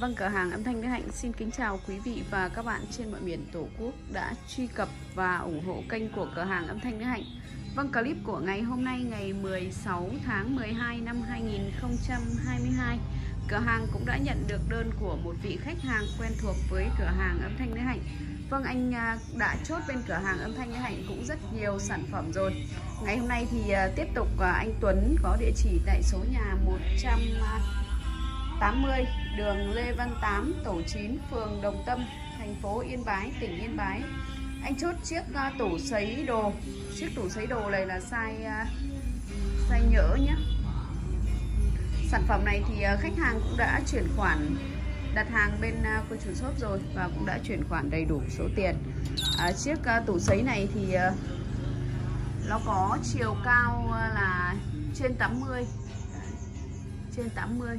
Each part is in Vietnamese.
Vâng, cửa hàng âm thanh Đức Hạnh xin kính chào quý vị và các bạn trên mọi miền Tổ quốc đã truy cập và ủng hộ kênh của cửa hàng âm thanh Đức Hạnh. Vâng, clip của ngày hôm nay ngày 16 tháng 12 năm 2022 Cửa hàng cũng đã nhận được đơn của một vị khách hàng quen thuộc với cửa hàng âm thanh Đức Hạnh Vâng, anh à, đã chốt bên cửa hàng âm thanh Đức Hạnh cũng rất nhiều sản phẩm rồi Ngày hôm nay thì à, tiếp tục à, anh Tuấn có địa chỉ tại số nhà 100 80 đường Lê Văn Tám, tổ 9, phường Đồng Tâm, thành phố Yên Bái, tỉnh Yên Bái. Anh chốt chiếc uh, tủ sấy đồ. Chiếc tủ sấy đồ này là size uh, size nhỡ nhé. Sản phẩm này thì uh, khách hàng cũng đã chuyển khoản đặt hàng bên uh, cô chủ shop rồi và cũng đã chuyển khoản đầy đủ số tiền. à, chiếc uh, tủ sấy này thì uh, nó có chiều cao là trên 80 trên 80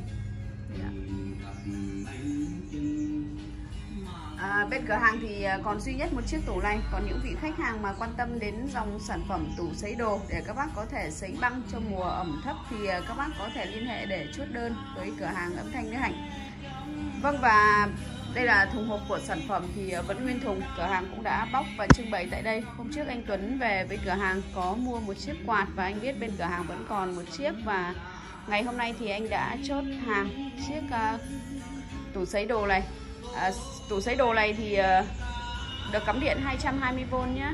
À, bên cửa hàng thì à, còn duy nhất một chiếc tủ này Còn những vị khách hàng mà quan tâm đến dòng sản phẩm tủ sấy đồ Để các bác có thể sấy băng cho mùa ẩm thấp Thì à, các bác có thể liên hệ để chốt đơn với cửa hàng âm thanh Đức Hạnh. Vâng và đây là thùng hộp của sản phẩm thì ờ, vẫn nguyên thùng. Cửa hàng cũng đã bóc và trưng bày tại đây. Hôm trước anh Tuấn về với cửa hàng có mua một chiếc quạt Và anh biết bên cửa hàng vẫn còn một chiếc Và ngày hôm nay thì anh đã chốt hàng chiếc uh, tủ sấy đồ này. Uh, tủ sấy đồ này thì uh, được cắm điện 220V nhé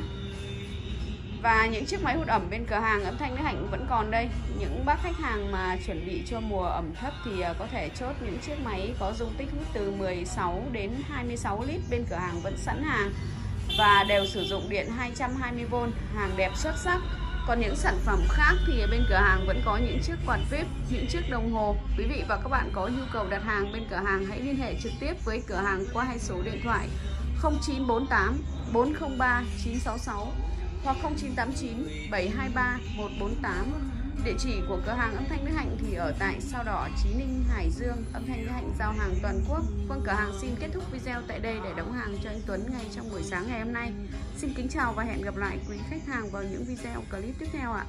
và những chiếc máy hút ẩm bên cửa hàng âm thanh Đức Hạnh vẫn còn đây. Những bác khách hàng mà chuẩn bị cho mùa ẩm thấp thì à, có thể chốt những chiếc máy có dung tích hút từ 16 đến 26 lít bên cửa hàng vẫn sẵn hàng và đều sử dụng điện 220V hàng đẹp xuất sắc. Còn những sản phẩm khác thì bên cửa hàng vẫn có những chiếc quạt vip, những chiếc đồng hồ. Quý vị và các bạn có nhu cầu đặt hàng bên cửa hàng hãy liên hệ trực tiếp với cửa hàng qua hai số điện thoại 0948 403 966 hoặc 0989 723 148 Địa chỉ của cửa hàng âm thanh Đức Hạnh thì ở tại Sao Đỏ, Chí Ninh, Hải Dương. Âm thanh Đức Hạnh giao hàng toàn quốc. Vâng, cửa hàng xin kết thúc video tại đây để đóng hàng cho anh Tuấn ngay trong buổi sáng ngày hôm nay. Xin kính chào và hẹn gặp lại quý khách hàng vào những video clip tiếp theo ạ.